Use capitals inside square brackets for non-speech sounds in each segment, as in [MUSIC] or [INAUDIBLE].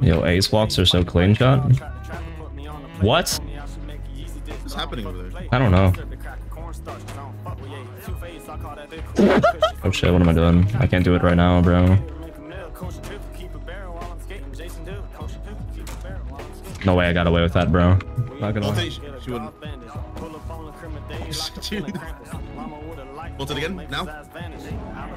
Yo, ace walks are so clean shot. What? What's happening over there? I don't know. Oh shit, what am I doing? I can't do it right now, bro. No way I got away with that, bro. Not gonna Ult lie. She, she wouldn't. Dude. Ult [LAUGHS] it again? Now?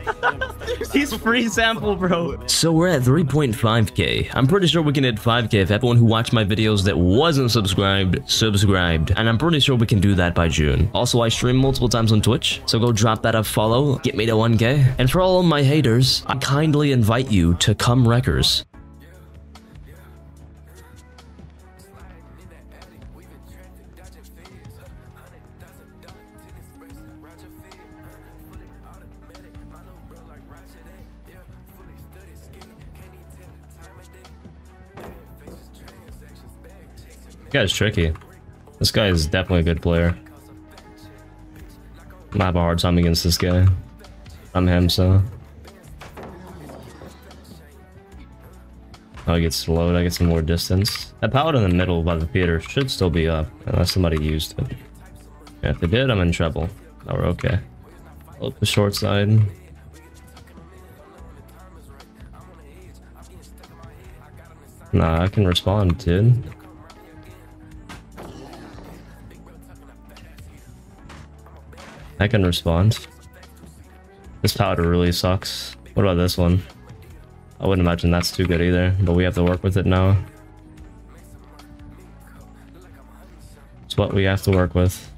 [LAUGHS] He's free sample, bro. So we're at 3.5k. I'm pretty sure we can hit 5k if everyone who watched my videos that wasn't subscribed, subscribed. And I'm pretty sure we can do that by June. Also, I stream multiple times on Twitch, so go drop that a follow, get me to 1k. And for all my haters, I kindly invite you to come wreckers. Guy's tricky. This guy is definitely a good player. I'm gonna have a hard time against this guy. I'm him, so. Oh, I get slowed. I get some more distance. That paladin in the middle by the theater should still be up, unless somebody used it. Yeah, if they did, I'm in trouble. No, we're okay. Up the short side. Nah, I can respond, dude. I can respond. This powder really sucks. What about this one? I wouldn't imagine that's too good either, but we have to work with it now. It's what we have to work with.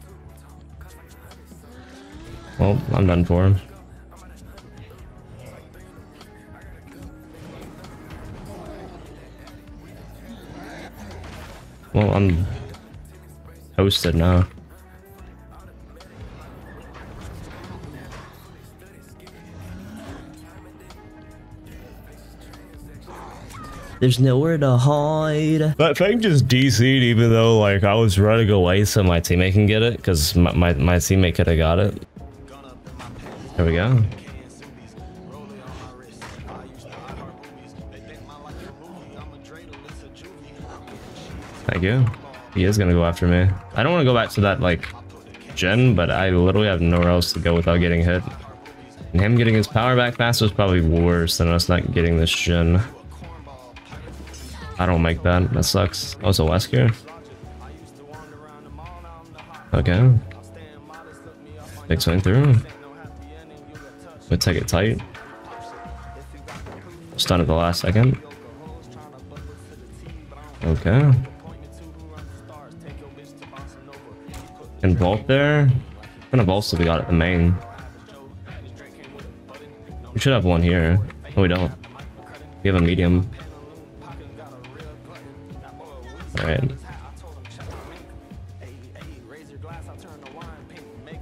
Well, I'm done for him. Well, I'm hosted now. There's nowhere to hide. That thing just DC'd even though like I was running away so my teammate can get it because my, my, my teammate could have got it. There we go. Thank you. He is gonna go after me. I don't want to go back to that like gen, but I literally have nowhere else to go without getting hit. And him getting his power back fast was probably worse than us not getting this gen. I don't make that. That sucks. Oh, also, Wesker. Okay. Big swing through. We take it tight. Stun at the last second. Okay. And vault there. What kind of so we got at the main? We should have one here. No, we don't. We have a medium. Alright.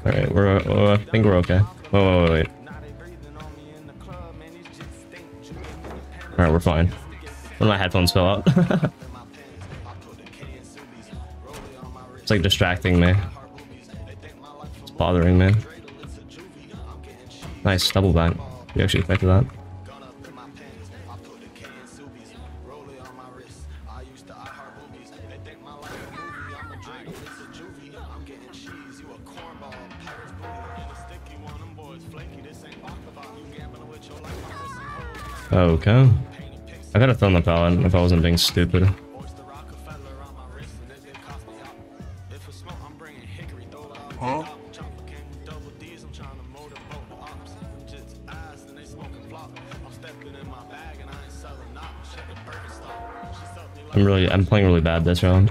Alright, we're, I think we're okay. Wait, wait, wait. Alright, we're fine. Of my headphones fell out. [LAUGHS] it's like distracting me. It's bothering me. Nice, double back. You actually expected that. Oh, okay. I could have thrown the pallet if I wasn't being stupid. Huh? I'm really, I'm playing really bad this round.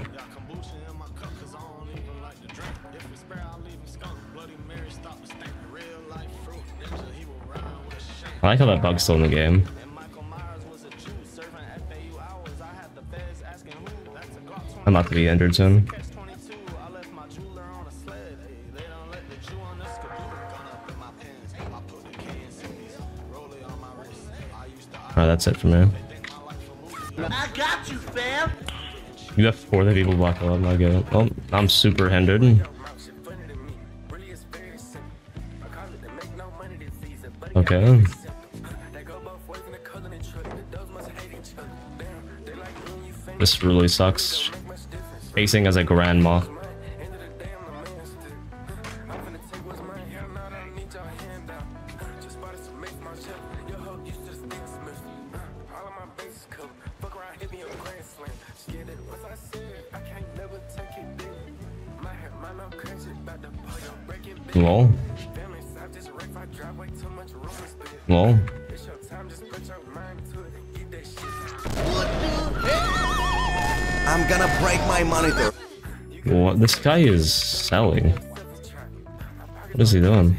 I like how that bug's still in the game. I'm about to be injured soon. Alright, that's it for me. I got you, fam. You have four that people block. Oh my god. Oh, I'm super hindered. Okay. This really sucks. Facing as a grandma. Lol. Lol. I'm gonna break my monitor. What? This guy is selling. What is he doing?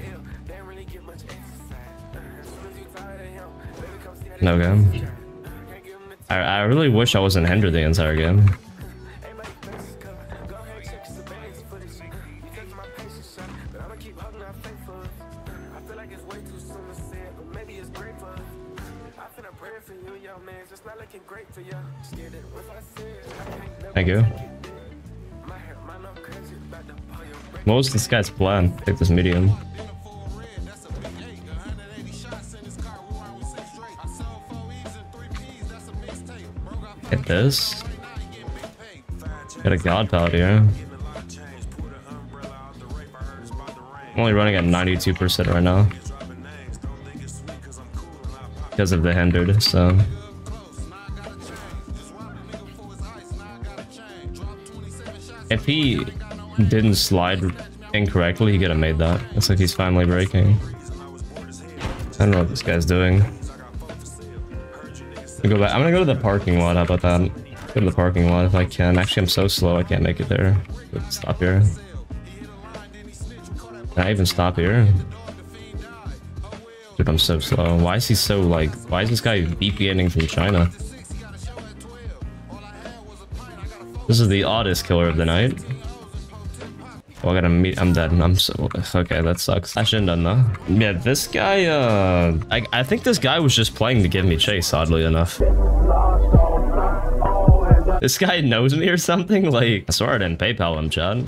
No game. I, I really wish I wasn't hindered the entire game. Thank you. What was this guy's plan? Take this medium. Get this. Got a god pallet here. I'm only running at 92% right now. Because of the hindered, so. If he didn't slide incorrectly, he could have made that. Looks like he's finally breaking. I don't know what this guy's doing. i go back. I'm gonna go to the parking lot. How about that? Go to the parking lot if I can. Actually, I'm so slow I can't make it there. Stop here. Can I even stop here? Dude, I'm so slow. Why is he so like? Why is this guy VPNing from China? This is the oddest killer of the night. Oh, I gotta meet. I'm dead. I'm so okay. That sucks. I shouldn't have done that. Yeah, this guy. Uh, I I think this guy was just playing to give me chase. Oddly enough. This guy knows me or something. Like, I swear I didn't PayPal him, Chad.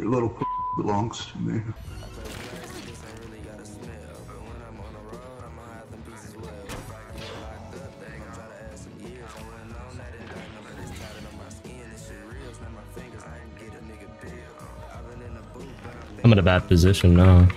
Your little [LAUGHS] belongs to me. I'm in a bad position now.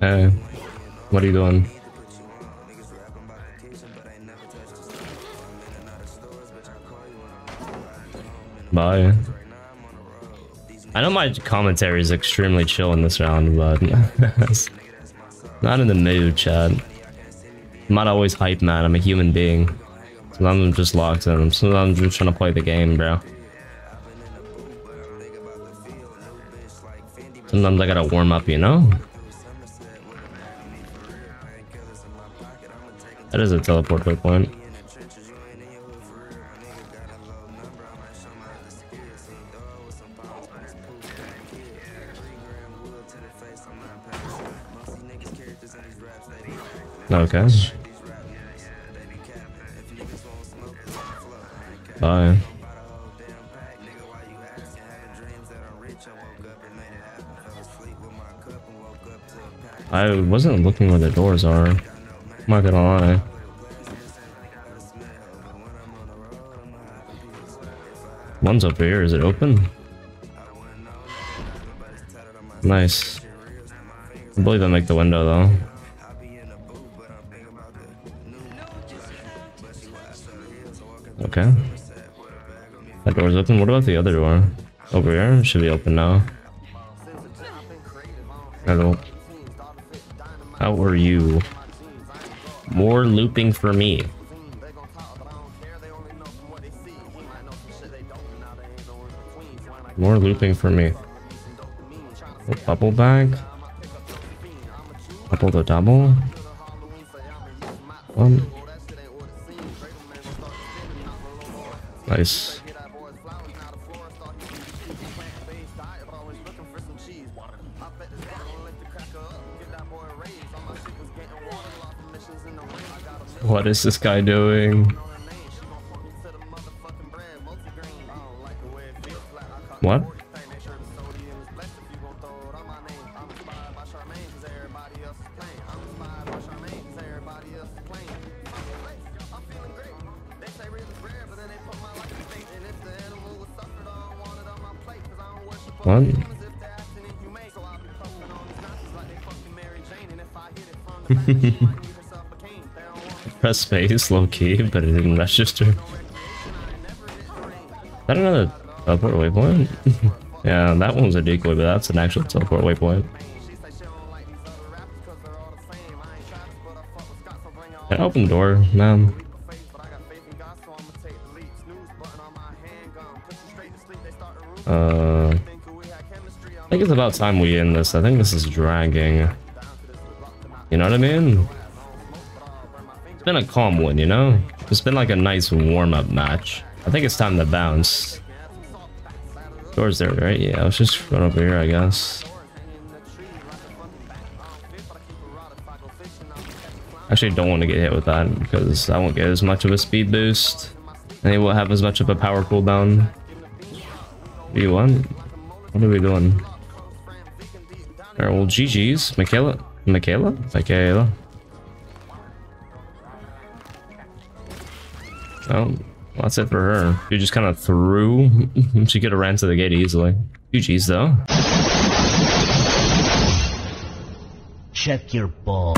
Hey, what are you doing? Bye. I know my commentary is extremely chill in this round, but [LAUGHS] not in the mood, Chad. I'm not always hype, man. I'm a human being. Sometimes I'm just locked in. Sometimes I'm just trying to play the game, bro. Sometimes I gotta warm up, you know? That is a teleport point. Okay. Bye. I wasn't looking where the doors are. Not gonna lie. One's up here. Is it open? Nice. I believe I make the window though. Okay. That door's open. What about the other door? Over here? Should be open now. Hello. How are you? More looping for me. More looping for me. A bubble bag? Double the double? Um. Nice. What is this guy doing? What? What? [LAUGHS] Press space, low key, but it didn't register. Is that another teleport waypoint? [LAUGHS] yeah, that one's a decoy, but that's an actual teleport waypoint. Can I open the door, man? Uh, I think it's about time we end this. I think this is dragging. You know what I mean? It's been a calm one, you know? It's been like a nice warm-up match. I think it's time to bounce. Door's there, right? Yeah, let's just run over here, I guess. Actually, don't want to get hit with that because I won't get as much of a speed boost. And it won't have as much of a power cooldown. What do you want? What are we doing? Alright, well, GG's. Mikaela? Mikaela? Mikaela? Oh, well, that's it for her. [LAUGHS] She just kind of threw. she could have ran to the gate easily. GG's though. Check your ball.